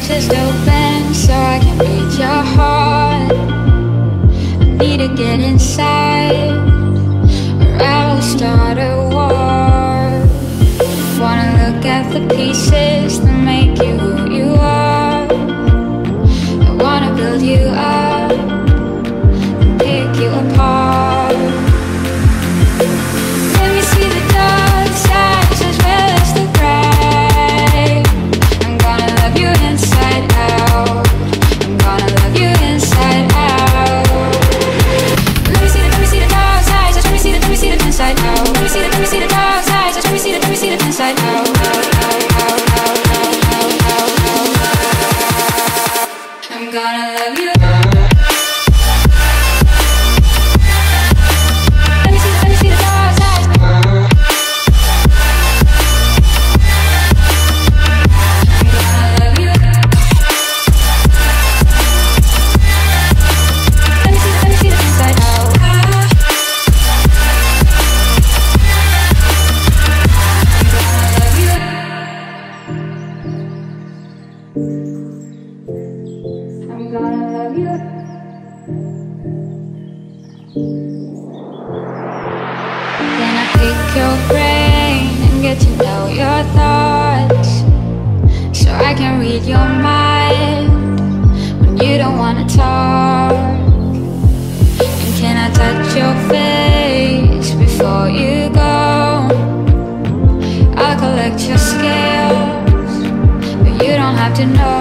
books is open so I can read your heart. I need to get inside or I will start a war. Wanna look at the pieces you are gonna love you Let me see, let me see the Gotta love you. Let me see, let me see the I'm gonna love you. Can I your brain and get to know your thoughts? So I can read your mind when you don't wanna talk. And can I touch your face before you go? I'll collect your scales, but you don't have to know.